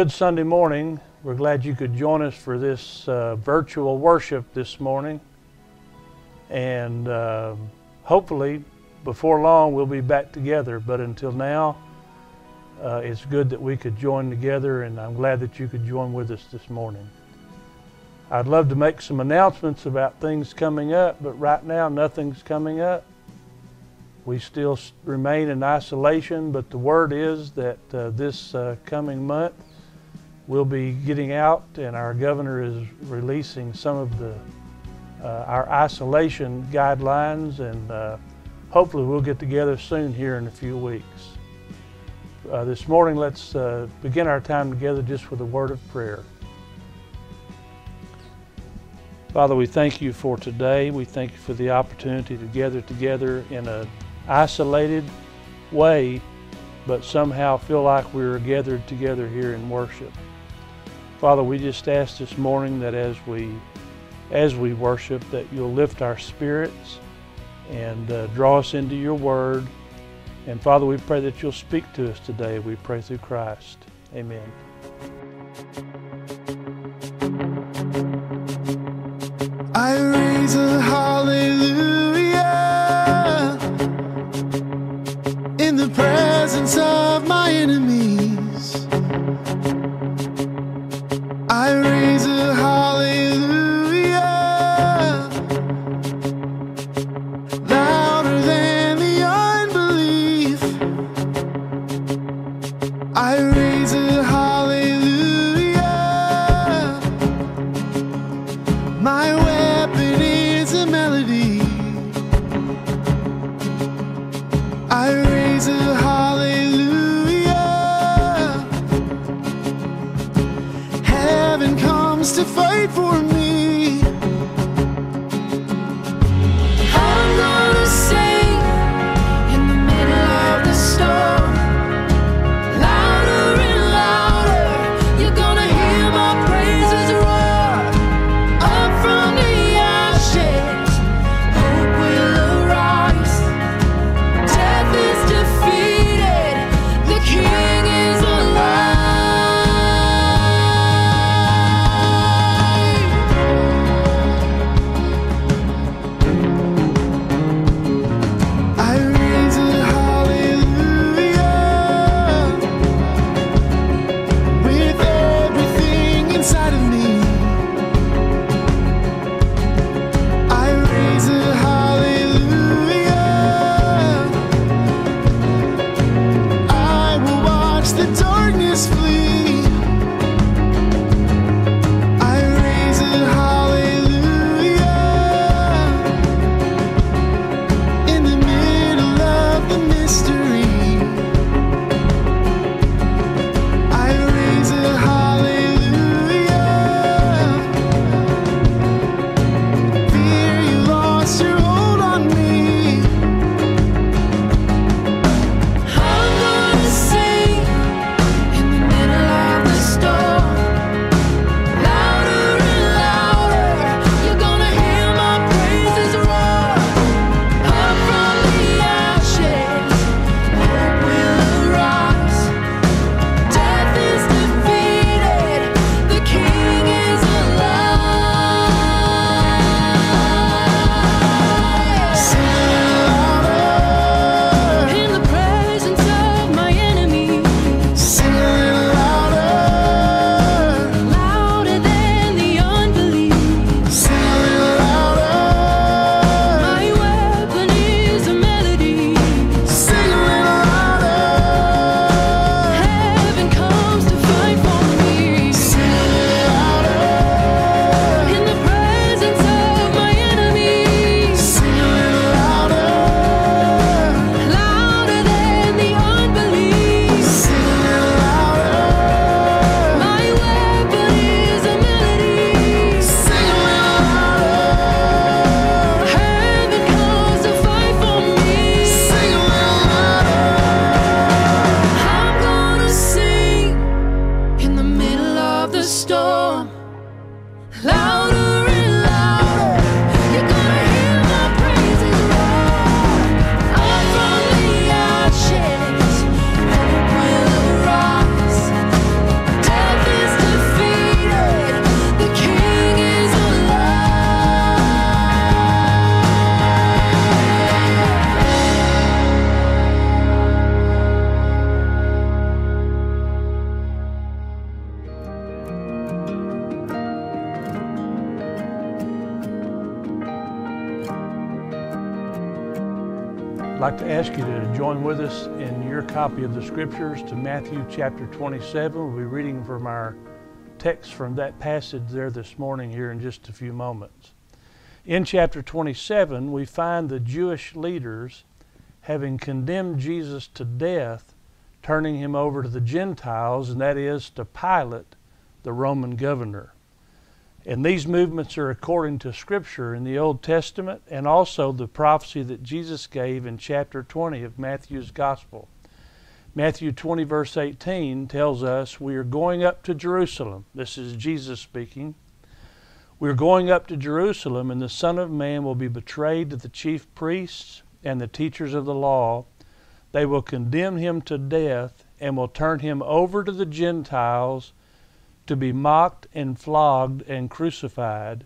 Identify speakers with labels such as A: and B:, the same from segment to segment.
A: good Sunday morning. We're glad you could join us for this uh, virtual worship this morning. And uh, hopefully, before long, we'll be back together. But until now, uh, it's good that we could join together, and I'm glad that you could join with us this morning. I'd love to make some announcements about things coming up, but right now, nothing's coming up. We still remain in isolation, but the word is that uh, this uh, coming month, we'll be getting out, and our governor is releasing some of the uh, our isolation guidelines, and uh, hopefully we'll get together soon here in a few weeks. Uh, this morning, let's uh, begin our time together just with a word of prayer. Father, we thank you for today. We thank you for the opportunity to gather together in an isolated way, but somehow feel like we're gathered together here in worship. Father, we just ask this morning that as we as we worship that you'll lift our spirits and uh, draw us into your word. And Father, we pray that you'll speak to us today. We pray through Christ. Amen.
B: I raise a comes to fight for me.
A: Scriptures to Matthew chapter 27. We'll be reading from our text from that passage there this morning here in just a few moments. In chapter 27, we find the Jewish leaders having condemned Jesus to death, turning him over to the Gentiles, and that is to Pilate, the Roman governor. And these movements are according to Scripture in the Old Testament and also the prophecy that Jesus gave in chapter 20 of Matthew's Gospel. Matthew 20, verse 18 tells us we are going up to Jerusalem. This is Jesus speaking. We're going up to Jerusalem, and the Son of Man will be betrayed to the chief priests and the teachers of the law. They will condemn him to death and will turn him over to the Gentiles to be mocked and flogged and crucified.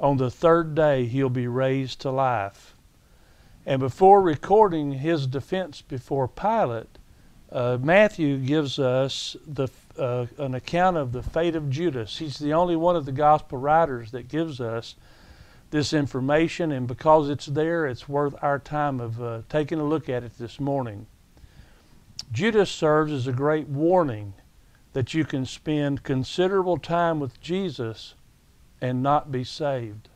A: On the third day, he'll be raised to life. And before recording his defense before Pilate, uh, Matthew gives us the, uh, an account of the fate of Judas. He's the only one of the gospel writers that gives us this information, and because it's there, it's worth our time of uh, taking a look at it this morning. Judas serves as a great warning that you can spend considerable time with Jesus and not be saved.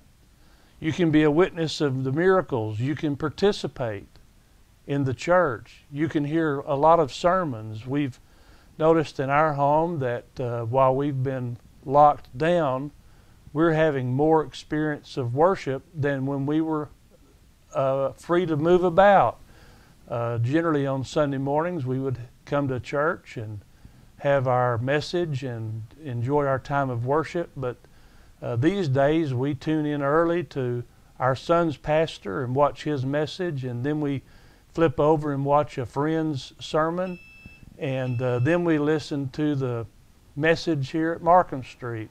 A: You can be a witness of the miracles. You can participate in the church. You can hear a lot of sermons. We've noticed in our home that uh, while we've been locked down, we're having more experience of worship than when we were uh, free to move about. Uh, generally, on Sunday mornings, we would come to church and have our message and enjoy our time of worship. But uh, these days, we tune in early to our son's pastor and watch his message, and then we flip over and watch a friend's sermon, and uh, then we listen to the message here at Markham Street.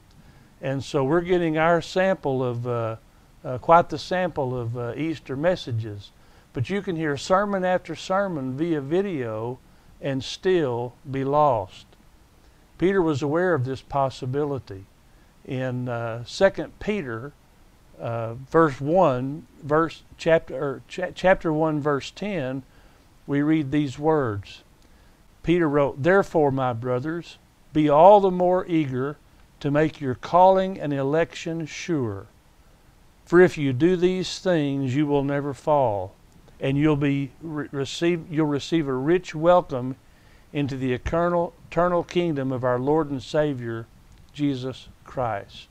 A: And so we're getting our sample of, uh, uh, quite the sample of uh, Easter messages. But you can hear sermon after sermon via video and still be lost. Peter was aware of this possibility. In uh, 2 Peter, uh, verse 1, verse chapter, or cha- chapter 1, verse 10, we read these words. Peter wrote, Therefore, my brothers, be all the more eager to make your calling and election sure. For if you do these things, you will never fall, and you'll be re- receive you'll receive a rich welcome into the eternal eternal kingdom of our Lord and Savior Jesus Christ.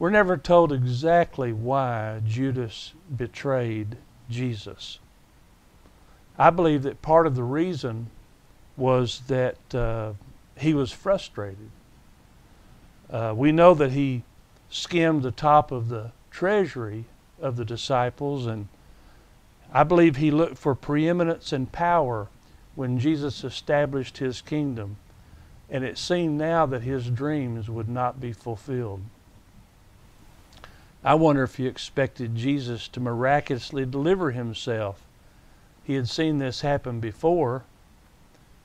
A: We're never told exactly why Judas betrayed Jesus. I believe that part of the reason was that uh, he was frustrated. Uh, we know that he skimmed the top of the treasury of the disciples, and I believe he looked for preeminence and power when Jesus established his kingdom. And it seemed now that his dreams would not be fulfilled. I wonder if he expected Jesus to miraculously deliver himself. He had seen this happen before.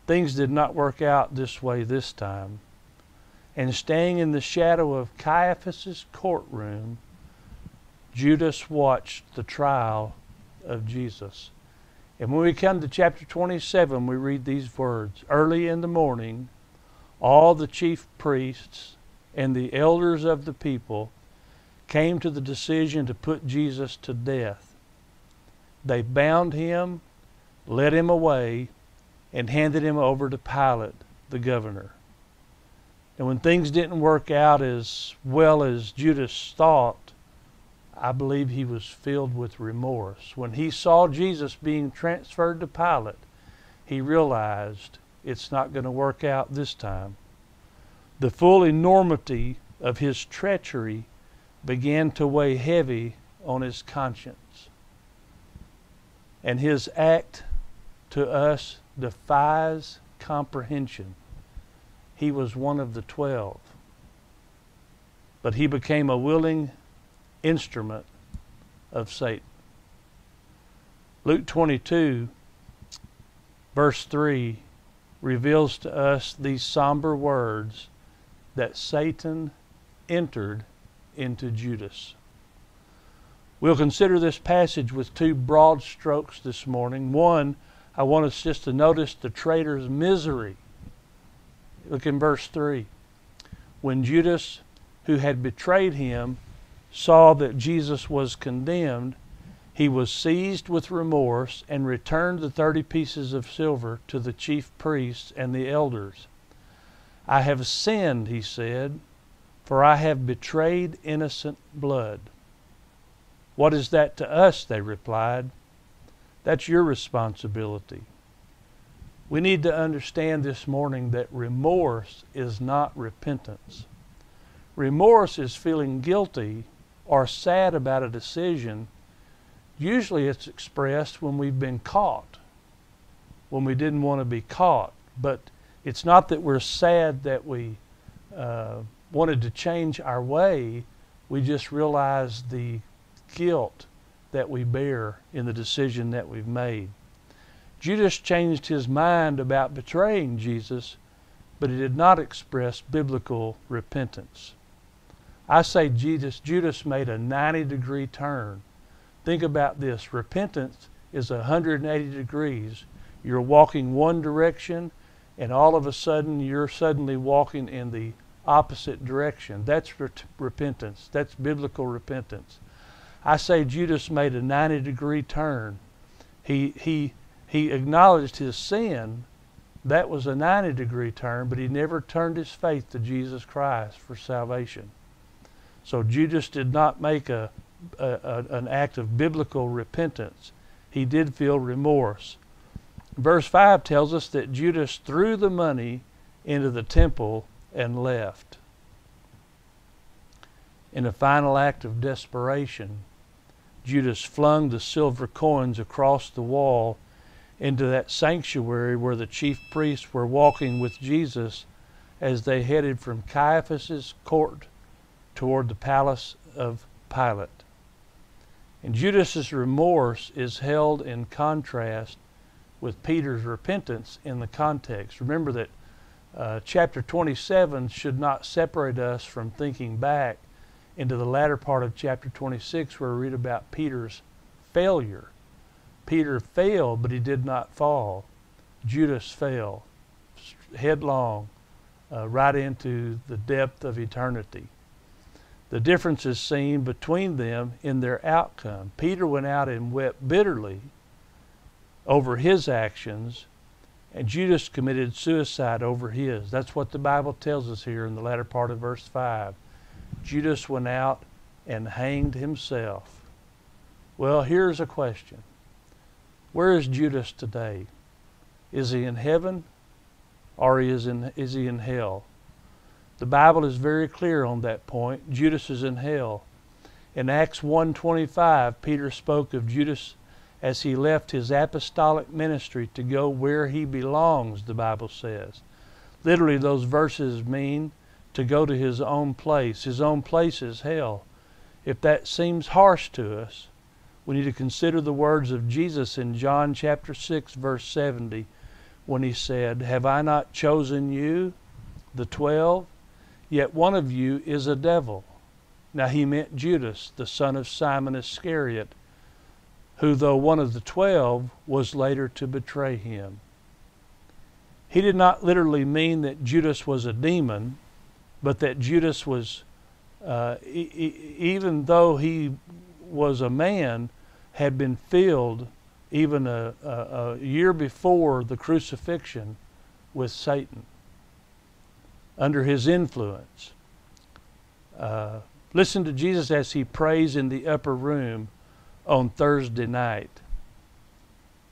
A: Things did not work out this way this time and staying in the shadow of Caiaphas's courtroom, Judas watched the trial of Jesus. And when we come to chapter 27, we read these words Early in the morning, all the chief priests and the elders of the people came to the decision to put Jesus to death. They bound him, led him away, and handed him over to Pilate, the governor. And when things didn't work out as well as Judas thought, I believe he was filled with remorse. When he saw Jesus being transferred to Pilate, he realized it's not going to work out this time. The full enormity of his treachery began to weigh heavy on his conscience. And his act to us defies comprehension he was one of the twelve. But he became a willing instrument of Satan. Luke 22, verse 3, reveals to us these somber words that Satan entered into Judas. We'll consider this passage with two broad strokes this morning. One, I want us just to notice the traitor's misery. Look in verse 3. When Judas, who had betrayed him, saw that Jesus was condemned, he was seized with remorse and returned the thirty pieces of silver to the chief priests and the elders. I have sinned, he said, for I have betrayed innocent blood. What is that to us? They replied. That's your responsibility. We need to understand this morning that remorse is not repentance. Remorse is feeling guilty or sad about a decision. Usually it's expressed when we've been caught, when we didn't want to be caught. But it's not that we're sad that we uh, wanted to change our way, we just realize the guilt that we bear in the decision that we've made. Judas changed his mind about betraying Jesus, but he did not express biblical repentance. I say Jesus, Judas made a 90 degree turn. Think about this repentance is 180 degrees. You're walking one direction, and all of a sudden, you're suddenly walking in the opposite direction. That's re- repentance. That's biblical repentance. I say Judas made a 90 degree turn. He, he, he acknowledged his sin. That was a 90 degree turn, but he never turned his faith to Jesus Christ for salvation. So Judas did not make a, a, a, an act of biblical repentance. He did feel remorse. Verse 5 tells us that Judas threw the money into the temple and left. In a final act of desperation, Judas flung the silver coins across the wall into that sanctuary where the chief priests were walking with Jesus as they headed from Caiaphas's court toward the palace of Pilate. And Judas's remorse is held in contrast with Peter's repentance in the context. Remember that uh, chapter 27 should not separate us from thinking back into the latter part of chapter 26 where we read about Peter's failure. Peter failed, but he did not fall. Judas fell headlong uh, right into the depth of eternity. The difference is seen between them in their outcome. Peter went out and wept bitterly over his actions, and Judas committed suicide over his. That's what the Bible tells us here in the latter part of verse 5. Judas went out and hanged himself. Well, here's a question Where is Judas today? Is he in heaven or is, in, is he in hell? The Bible is very clear on that point. Judas is in hell. In Acts 1:25, Peter spoke of Judas as he left his apostolic ministry to go where he belongs, the Bible says. Literally those verses mean to go to his own place. His own place is hell. If that seems harsh to us, we need to consider the words of Jesus in John chapter 6 verse 70 when he said, "Have I not chosen you, the 12? Yet one of you is a devil." Now he meant Judas, the son of Simon Iscariot, who though one of the 12 was later to betray him. He did not literally mean that Judas was a demon, but that Judas was, uh, e- e- even though he was a man, had been filled even a, a, a year before the crucifixion with Satan under his influence. Uh, listen to Jesus as he prays in the upper room on Thursday night.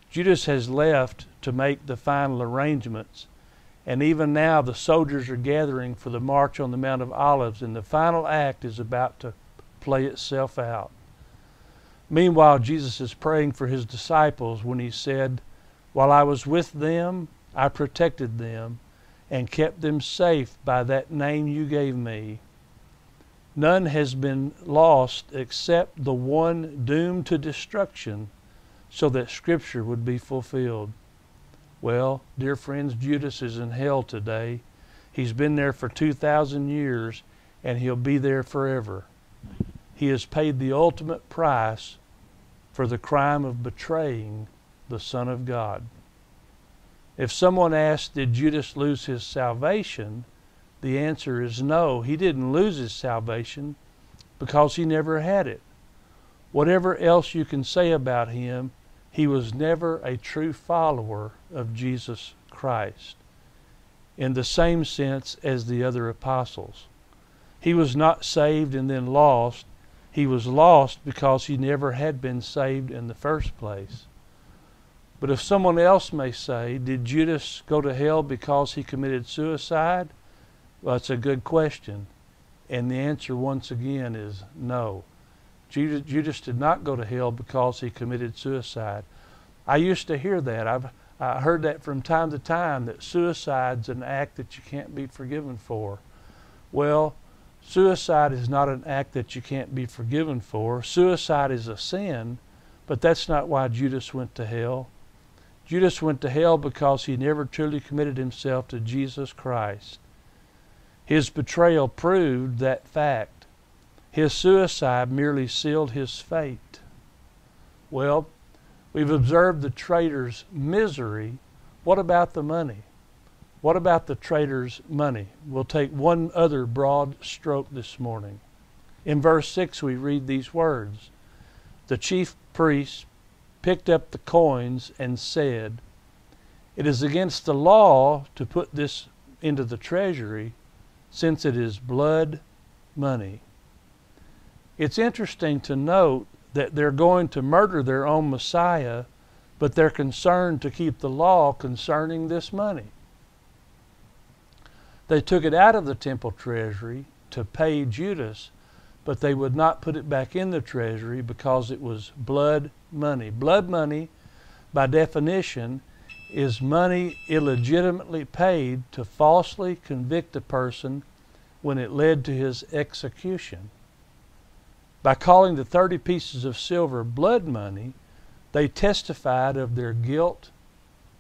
A: Judas has left to make the final arrangements and even now, the soldiers are gathering for the march on the Mount of Olives, and the final act is about to play itself out. Meanwhile, Jesus is praying for his disciples when he said, While I was with them, I protected them and kept them safe by that name you gave me. None has been lost except the one doomed to destruction, so that Scripture would be fulfilled. Well, dear friends, Judas is in hell today. He's been there for 2,000 years, and he'll be there forever. he has paid the ultimate price for the crime of betraying the Son of God. If someone asks, Did Judas lose his salvation? The answer is no. He didn't lose his salvation because he never had it. Whatever else you can say about him, he was never a true follower of Jesus Christ in the same sense as the other apostles. He was not saved and then lost. He was lost because he never had been saved in the first place. But if someone else may say, Did Judas go to hell because he committed suicide? Well, it's a good question. And the answer, once again, is no. Judas, Judas did not go to hell because he committed suicide. I used to hear that. I've I heard that from time to time that suicide's an act that you can't be forgiven for. Well, suicide is not an act that you can't be forgiven for. Suicide is a sin, but that's not why Judas went to hell. Judas went to hell because he never truly committed himself to Jesus Christ. His betrayal proved that fact. His suicide merely sealed his fate. Well, we've observed the traitor's misery. What about the money? What about the traitor's money? We'll take one other broad stroke this morning. In verse 6, we read these words The chief priests picked up the coins and said, It is against the law to put this into the treasury, since it is blood money. It's interesting to note that they're going to murder their own Messiah, but they're concerned to keep the law concerning this money. They took it out of the temple treasury to pay Judas, but they would not put it back in the treasury because it was blood money. Blood money, by definition, is money illegitimately paid to falsely convict a person when it led to his execution. By calling the 30 pieces of silver blood money, they testified of their guilt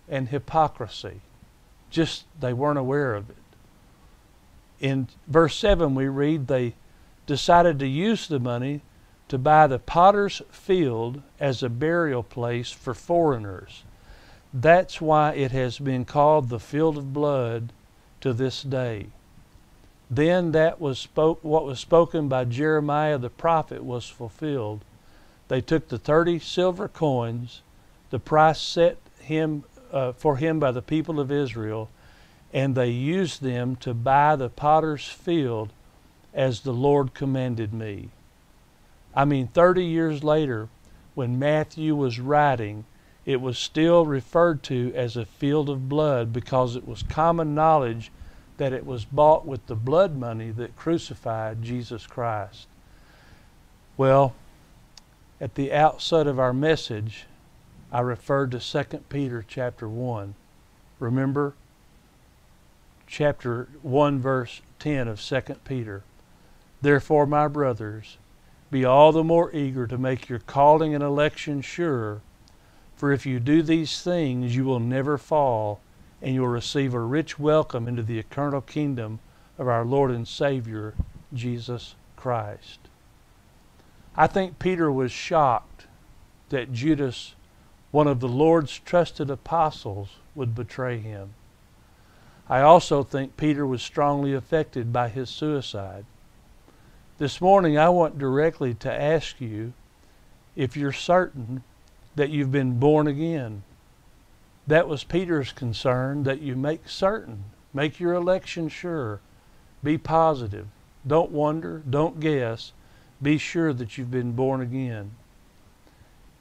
A: and hypocrisy. Just they weren't aware of it. In verse 7, we read they decided to use the money to buy the potter's field as a burial place for foreigners. That's why it has been called the field of blood to this day. Then that was spoke what was spoken by Jeremiah the prophet was fulfilled. They took the 30 silver coins, the price set him uh, for him by the people of Israel, and they used them to buy the potter's field as the Lord commanded me. I mean, 30 years later, when Matthew was writing, it was still referred to as a field of blood because it was common knowledge that it was bought with the blood money that crucified Jesus Christ. Well, at the outset of our message, I referred to 2 Peter chapter 1. Remember? Chapter 1, verse 10 of 2 Peter. Therefore, my brothers, be all the more eager to make your calling and election sure, for if you do these things, you will never fall, and you will receive a rich welcome into the eternal kingdom of our Lord and Savior, Jesus Christ. I think Peter was shocked that Judas, one of the Lord's trusted apostles, would betray him. I also think Peter was strongly affected by his suicide. This morning, I want directly to ask you if you're certain that you've been born again. That was Peter's concern, that you make certain, make your election sure, be positive. Don't wonder, don't guess, be sure that you've been born again.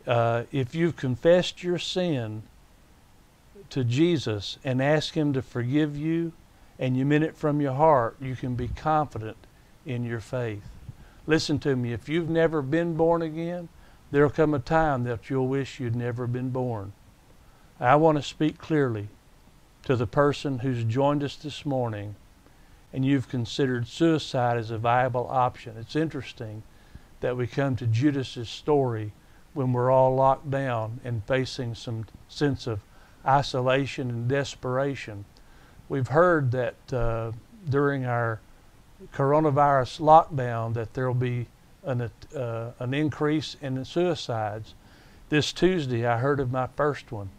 A: Uh, if you've confessed your sin to Jesus and asked Him to forgive you, and you meant it from your heart, you can be confident in your faith. Listen to me, if you've never been born again, there'll come a time that you'll wish you'd never been born. I want to speak clearly to the person who's joined us this morning and you've considered suicide as a viable option. It's interesting that we come to Judas's story when we're all locked down and facing some sense of isolation and desperation. We've heard that uh, during our coronavirus lockdown that there will be an, uh, an increase in suicides. This Tuesday, I heard of my first one.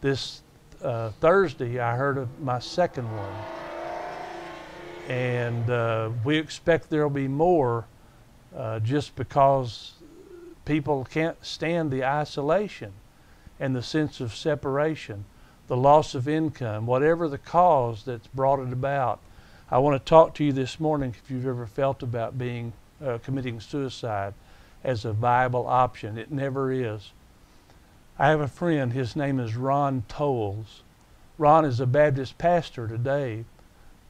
A: This uh, Thursday, I heard of my second one. And uh, we expect there'll be more uh, just because people can't stand the isolation and the sense of separation, the loss of income, whatever the cause that's brought it about. I want to talk to you this morning if you've ever felt about being uh, committing suicide as a viable option. It never is. I have a friend, his name is Ron Tolles. Ron is a Baptist pastor today,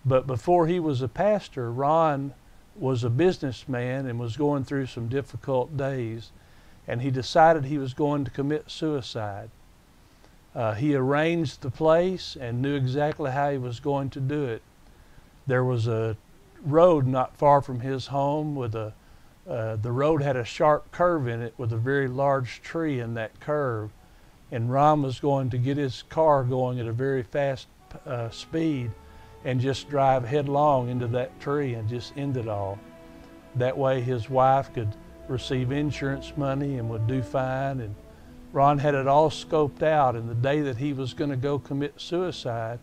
A: but before he was a pastor, Ron was a businessman and was going through some difficult days, and he decided he was going to commit suicide. Uh, he arranged the place and knew exactly how he was going to do it. There was a road not far from his home with a uh, the road had a sharp curve in it with a very large tree in that curve. And Ron was going to get his car going at a very fast uh, speed and just drive headlong into that tree and just end it all. That way his wife could receive insurance money and would do fine. And Ron had it all scoped out. And the day that he was going to go commit suicide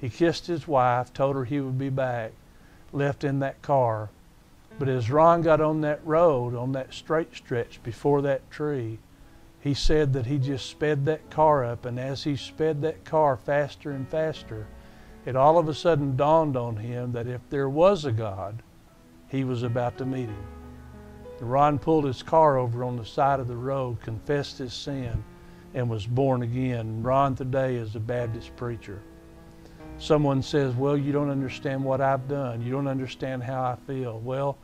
A: he kissed his wife, told her he would be back left in that car. But as Ron got on that road, on that straight stretch before that tree, he said that he just sped that car up, and as he sped that car faster and faster, it all of a sudden dawned on him that if there was a God, he was about to meet him. Ron pulled his car over on the side of the road, confessed his sin, and was born again. Ron today is a Baptist preacher someone says, Well, you don't understand what I've done. You don't understand how I feel. Well,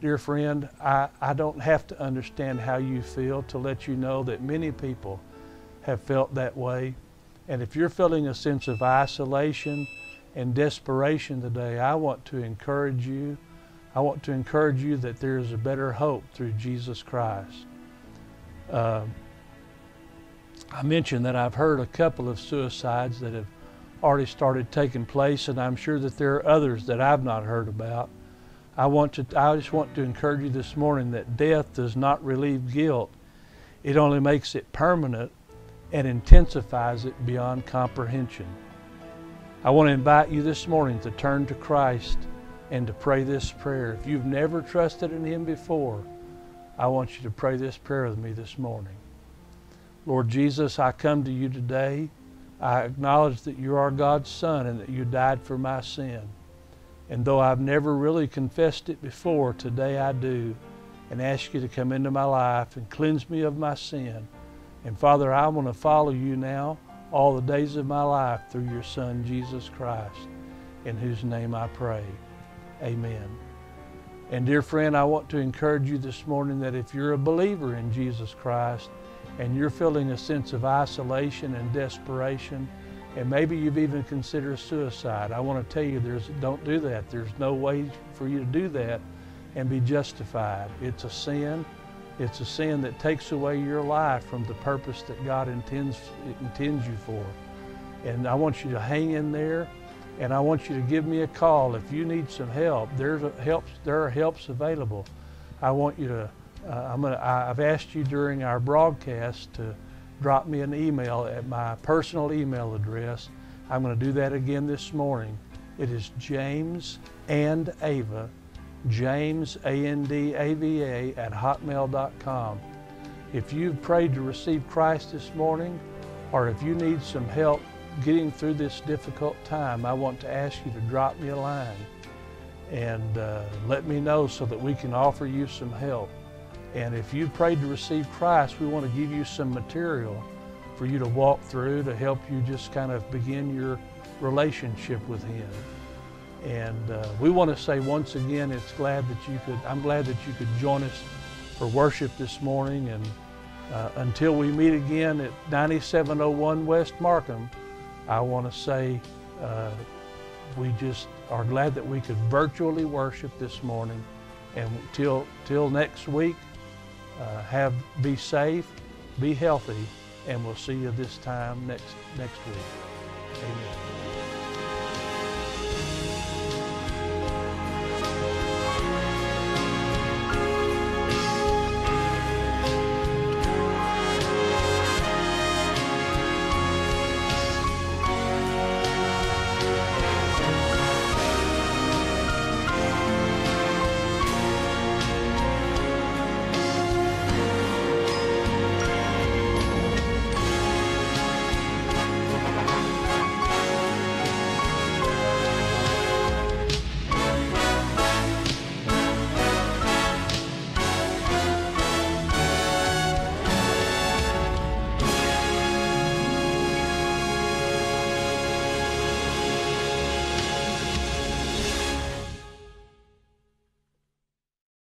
A: dear friend, I, I don't have to understand how you feel to let you know that many people have felt that way. And if you're feeling a sense of isolation and desperation today, I want to encourage you. I want to encourage you that there is a better hope through Jesus Christ. Uh, I mentioned that I've heard a couple of suicides that have already started taking place, and I'm sure that there are others that I've not heard about. I want to I just want to encourage you this morning that death does not relieve guilt. It only makes it permanent and intensifies it beyond comprehension. I want to invite you this morning to turn to Christ and to pray this prayer. If you've never trusted in Him before, I want you to pray this prayer with me this morning. Lord Jesus, I come to you today I acknowledge that you are God's Son and that you died for my sin. And though I've never really confessed it before, today I do and ask you to come into my life and cleanse me of my sin. And Father, I want to follow you now all the days of my life through your Son, Jesus Christ, in whose name I pray. Amen. And dear friend, I want to encourage you this morning that if you're a believer in Jesus Christ, and you're feeling a sense of isolation and desperation, and maybe you've even considered suicide, I want to tell you, there's don't do that. There's no way for you to do that and be justified. It's a sin. It's a sin that takes away your life from the purpose that God intends intends you for. And I want you to hang in there, and I want you to give me a call if you need some help. There's helps. There are helps available. I want you to uh, I'm gonna, I've asked you during our broadcast to drop me an email at my personal email address. I'm going to do that again this morning. It is James and Ava, James A N D A V A at hotmail.com. If you've prayed to receive Christ this morning, or if you need some help getting through this difficult time, I want to ask you to drop me a line and uh, let me know so that we can offer you some help. And if you prayed to receive Christ, we want to give you some material for you to walk through to help you just kind of begin your relationship with Him. And uh, we want to say once again, it's glad that you could. I'm glad that you could join us for worship this morning. And uh, until we meet again at 9701 West Markham, I want to say uh, we just are glad that we could virtually worship this morning. And till till next week, uh, have be safe, be healthy, and we'll see you this time next next week. Amen.